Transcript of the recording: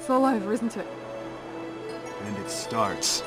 It's all over, isn't it? And it starts